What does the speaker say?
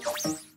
you